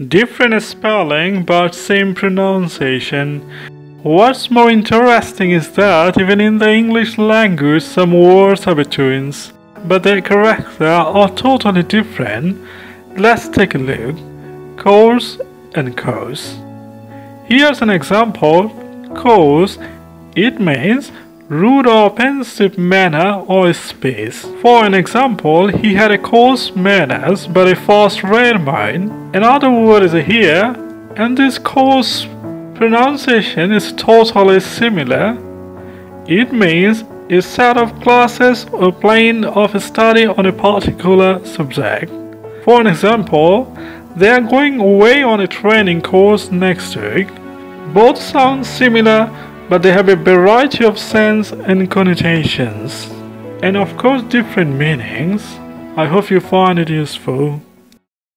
Different spelling but same pronunciation. What's more interesting is that even in the English language some words are twins, but their character are totally different. Let's take a look. Coarse and course. Here's an example. Coarse, it means rude or offensive manner or space. For an example, he had a coarse manners but a fast rare mind. Another word is here, and this course pronunciation is totally similar. It means a set of classes or plane of study on a particular subject. For an example, they are going away on a training course next week. Both sound similar but they have a variety of sense and connotations, and of course different meanings. I hope you find it useful.